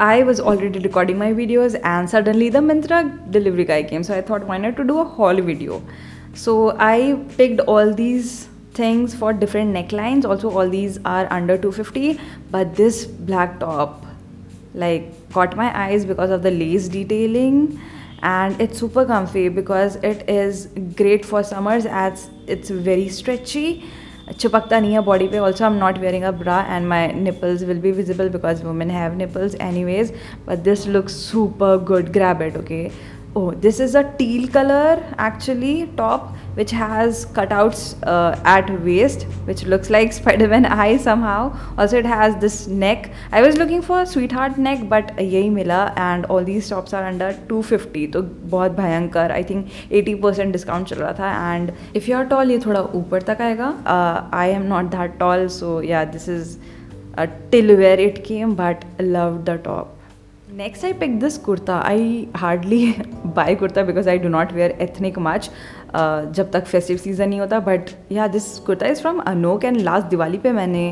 I was already recording my videos and suddenly the Myntra delivery guy came. So I thought, why not to do a haul video? So I picked all these things for different necklines. Also, all these are under 250. But this black top, like, caught my eyes because of the lace detailing and it's super comfy because it is great for summers as it's very stretchy चिपकता नहीं है body पे. Also I am not wearing a bra and my nipples will be visible because women have nipples any ways but this looks super good grab it okay oh this is a teal color actually top which has cutouts uh, at waist which looks like spider-man eye somehow also it has this neck i was looking for sweetheart neck but yahi mila and all these tops are under 250 तो बहुत भयंकर I think 80 percent discount चल रहा था and if you are tall ये थोड़ा ऊपर तक आएगा I am not that tall so yeah this is till where it came but love the top next I pick this kurta I hardly buy kurta because I do not wear ethnic much जब तक festive season नहीं होता but yeah this kurta is from Anouk and last Diwali पे मैंने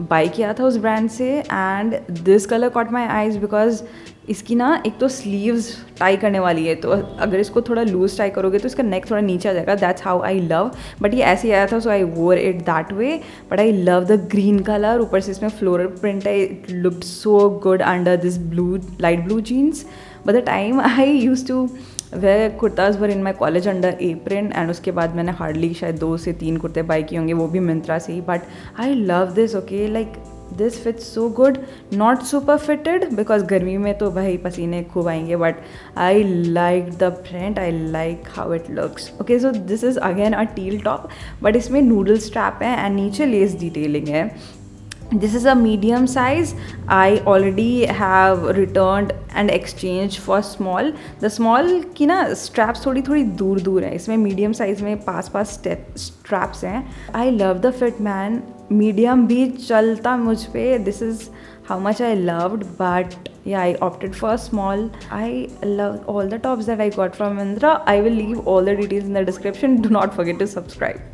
buy किया था उस brand से and this colour caught my eyes because इसकी ना एक तो स्लीव्स टाई करने वाली है तो अगर इसको थोड़ा लूज टाई करोगे तो इसका नेक थोड़ा नीचे आ जाएगा that's how I love but ये ऐसे ही आया था so I wore it that way but I love the green colour ऊपर से इसमें फ्लोरल प्रिंट है it look so good under this blue light blue jeans but the time I use to wear kurtas were in my college under apron and उसके बाद मैंने hardly शायद दो से तीन कुर्ते बाई किए होंगे, वो भी मिंत्रा से ही but I love this okay like this fit so good not super fitted because गर्मी में तो भाई पसीने खूब आएँगे but I like the print I like how it looks okay so this is again a teal top but इसमें noodle strap है and नीचे लेस डिटेलिंग है। this is a medium size i already have returned and exchanged for small the small की ना straps थोड़ी थोड़ी दूर दूर है इसमें medium size में पास पास step straps हैं I love the fit man medium भी चलता मुझ पे this is how much I loved but yeah I opted for small I love all the tops that I got from Indra I will leave all the details in the description do not forget to subscribe